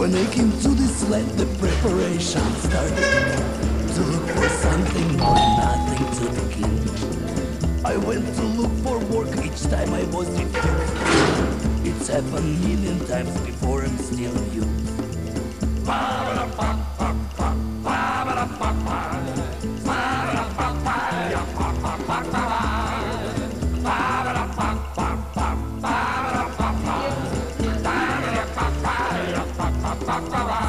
When I came to this land, the preparation started to look for something more, nothing to begin. I went to look for work each time I was refused. It's happened a million times before I'm still you. Bye. 나와라.